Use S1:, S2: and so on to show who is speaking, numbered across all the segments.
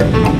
S1: Ladies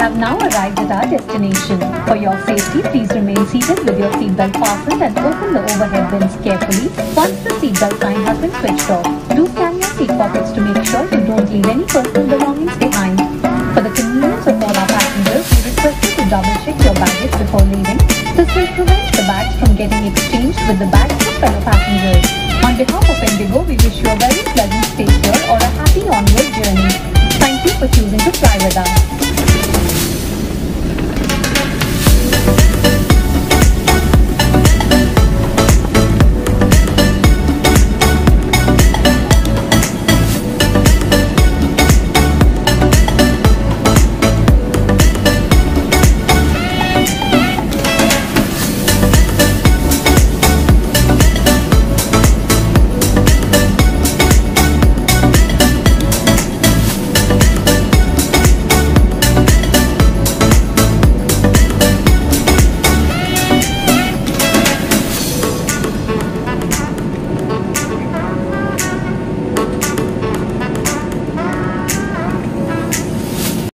S1: have now arrived at our destination. For your safety, please remain seated with your seatbelt fastened and open the overhead bins carefully once the seatbelt sign has been switched off. Do scan your seat pockets to make sure you don't leave any personal belongings behind. For the convenience of all our passengers, we request you to double check your baggage before leaving. This will prevent the bags from getting exchanged with the bags of fellow passengers. On behalf of Indigo, we wish you a very pleasant stay here or a happy onward journey. Thank you for choosing to fly with us.